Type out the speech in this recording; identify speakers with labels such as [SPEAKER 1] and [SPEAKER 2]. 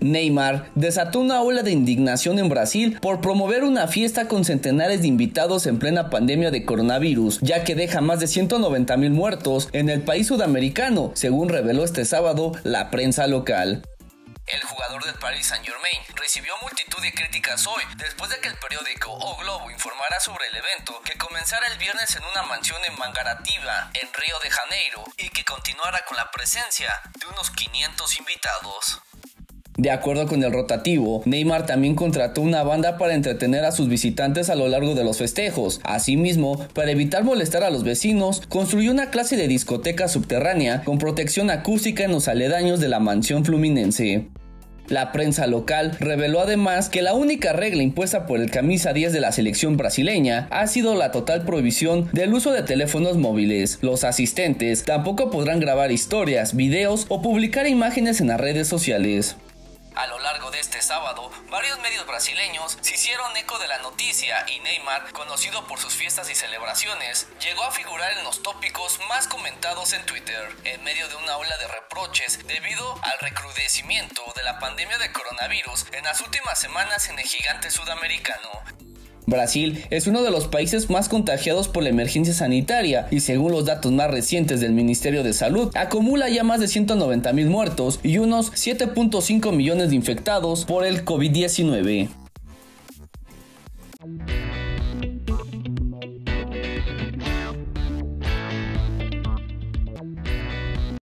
[SPEAKER 1] Neymar desató una ola de indignación en Brasil por promover una fiesta con centenares de invitados en plena pandemia de coronavirus, ya que deja más de 190 mil muertos en el país sudamericano, según reveló este sábado la prensa local. El jugador del Paris Saint-Germain recibió multitud de críticas hoy después de que el periódico O Globo informara sobre el evento que comenzara el viernes en una mansión en Mangarativa, en Río de Janeiro, y que continuara con la presencia de unos 500 invitados. De acuerdo con el rotativo, Neymar también contrató una banda para entretener a sus visitantes a lo largo de los festejos. Asimismo, para evitar molestar a los vecinos, construyó una clase de discoteca subterránea con protección acústica en los aledaños de la mansión fluminense. La prensa local reveló además que la única regla impuesta por el camisa 10 de la selección brasileña ha sido la total prohibición del uso de teléfonos móviles. Los asistentes tampoco podrán grabar historias, videos o publicar imágenes en las redes sociales. Este sábado, varios medios brasileños se hicieron eco de la noticia y Neymar, conocido por sus fiestas y celebraciones, llegó a figurar en los tópicos más comentados en Twitter, en medio de una ola de reproches debido al recrudecimiento de la pandemia de coronavirus en las últimas semanas en el gigante sudamericano. Brasil es uno de los países más contagiados por la emergencia sanitaria y según los datos más recientes del Ministerio de Salud, acumula ya más de 190 mil muertos y unos 7.5 millones de infectados por el COVID-19.